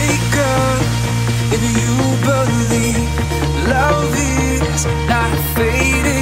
wake up if you believe love is not fading.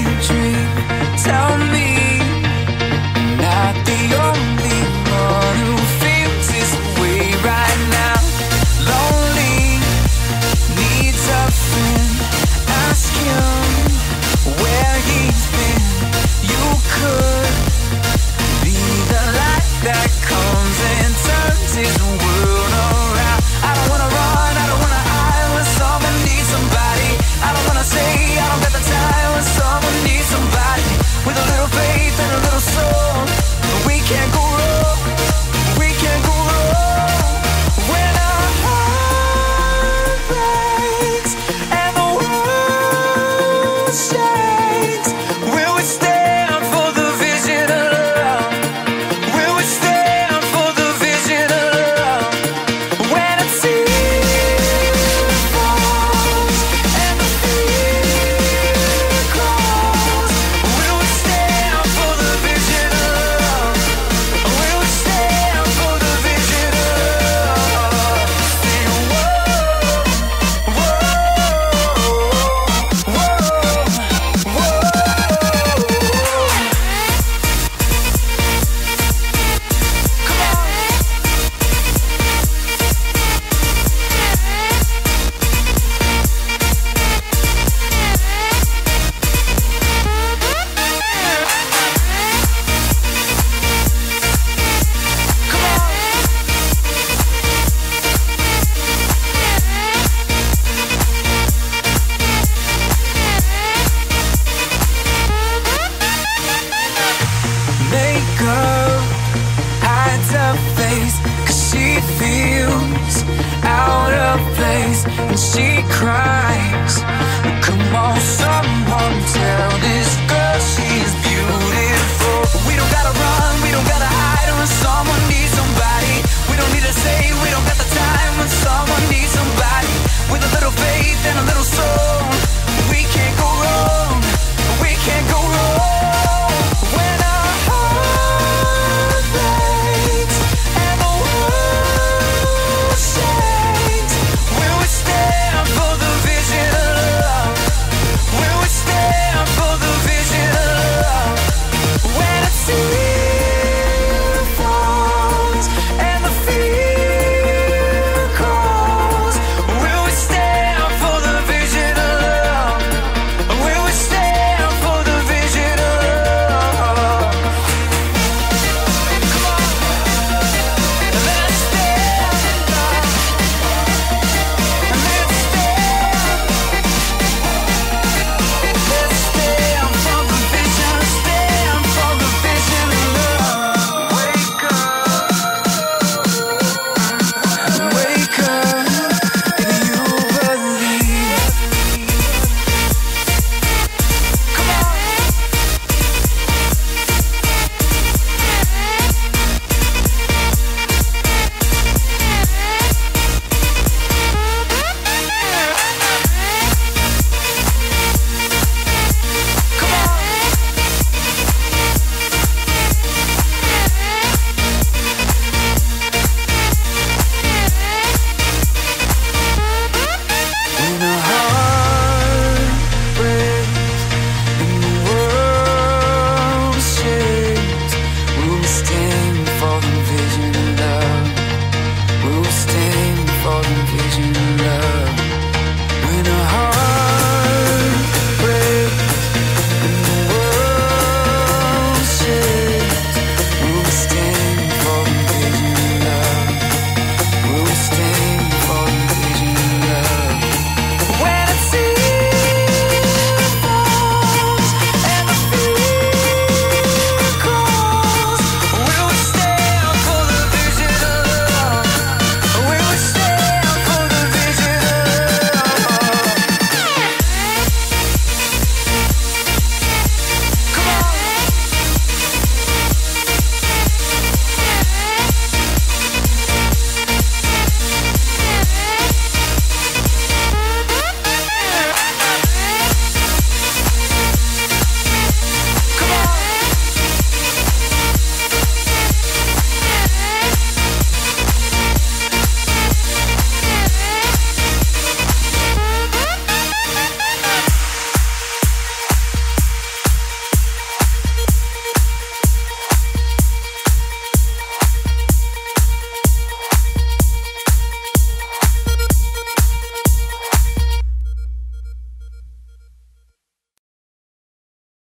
face Cause she feels out of place And she cries. Come on